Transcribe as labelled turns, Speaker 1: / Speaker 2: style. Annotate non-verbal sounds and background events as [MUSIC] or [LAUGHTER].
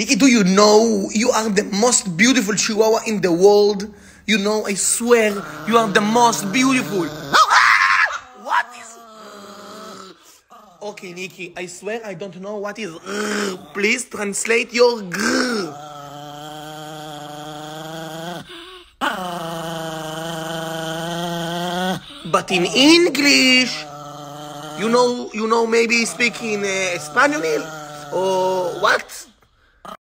Speaker 1: Nikki, do you know you are the most beautiful chihuahua in the world? You know, I swear, you are the most beautiful. [LAUGHS] what is. Okay, Nikki, I swear I don't know what is. [GASPS] Please translate your. But in English, you know, you know, maybe speaking uh, Spanish or what?